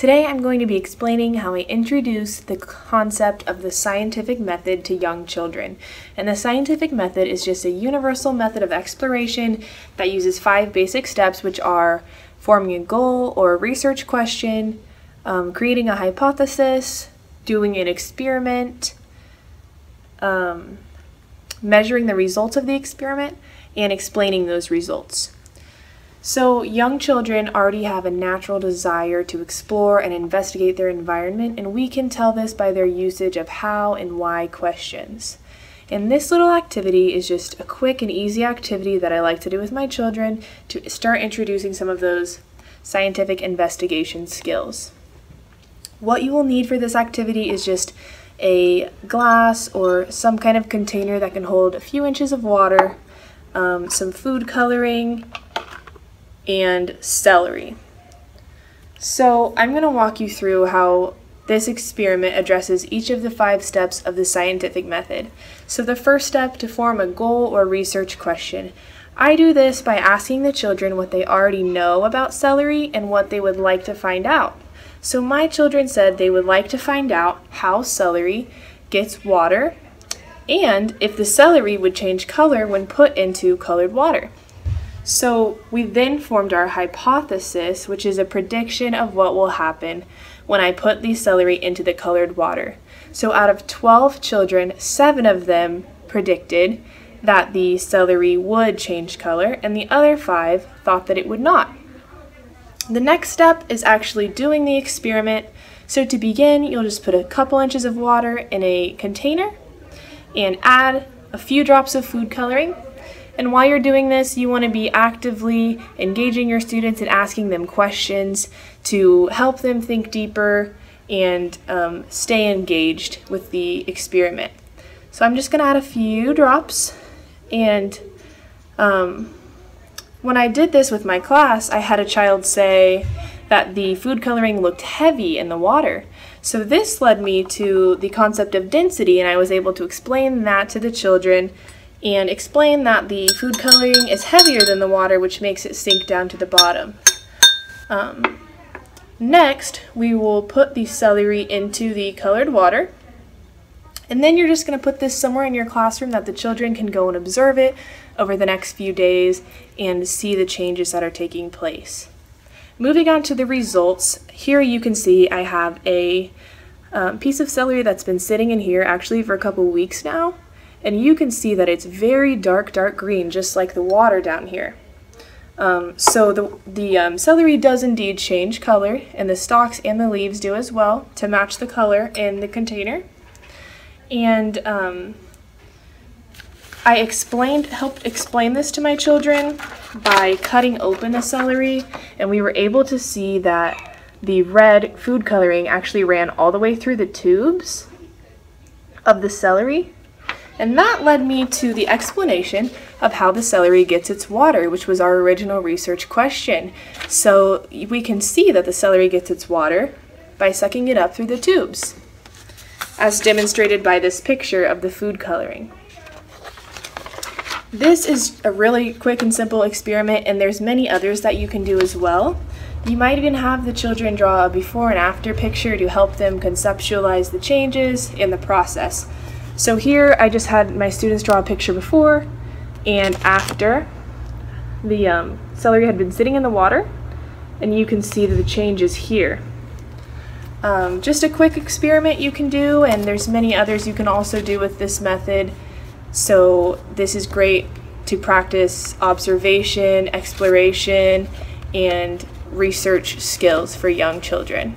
Today I'm going to be explaining how I introduce the concept of the scientific method to young children. And the scientific method is just a universal method of exploration that uses five basic steps, which are forming a goal or a research question, um, creating a hypothesis, doing an experiment, um, measuring the results of the experiment, and explaining those results. So, young children already have a natural desire to explore and investigate their environment, and we can tell this by their usage of how and why questions. And this little activity is just a quick and easy activity that I like to do with my children to start introducing some of those scientific investigation skills. What you will need for this activity is just a glass or some kind of container that can hold a few inches of water, um, some food coloring, and celery. So I'm going to walk you through how this experiment addresses each of the five steps of the scientific method. So the first step to form a goal or research question. I do this by asking the children what they already know about celery and what they would like to find out. So my children said they would like to find out how celery gets water and if the celery would change color when put into colored water. So we then formed our hypothesis, which is a prediction of what will happen when I put the celery into the colored water. So out of 12 children, seven of them predicted that the celery would change color, and the other five thought that it would not. The next step is actually doing the experiment. So to begin, you'll just put a couple inches of water in a container and add a few drops of food coloring and while you're doing this, you want to be actively engaging your students and asking them questions to help them think deeper and um, stay engaged with the experiment. So I'm just going to add a few drops and um, when I did this with my class, I had a child say that the food coloring looked heavy in the water. So this led me to the concept of density and I was able to explain that to the children and explain that the food coloring is heavier than the water, which makes it sink down to the bottom. Um, next, we will put the celery into the colored water. And then you're just going to put this somewhere in your classroom that the children can go and observe it over the next few days and see the changes that are taking place. Moving on to the results, here you can see I have a um, piece of celery that's been sitting in here actually for a couple weeks now and you can see that it's very dark, dark green, just like the water down here. Um, so the, the um, celery does indeed change color, and the stalks and the leaves do as well to match the color in the container. And um, I explained, helped explain this to my children by cutting open the celery, and we were able to see that the red food coloring actually ran all the way through the tubes of the celery and that led me to the explanation of how the celery gets its water, which was our original research question. So we can see that the celery gets its water by sucking it up through the tubes, as demonstrated by this picture of the food coloring. This is a really quick and simple experiment, and there's many others that you can do as well. You might even have the children draw a before and after picture to help them conceptualize the changes in the process. So here I just had my students draw a picture before and after the um, celery had been sitting in the water and you can see the changes here. Um, just a quick experiment you can do and there's many others you can also do with this method. So this is great to practice observation, exploration, and research skills for young children.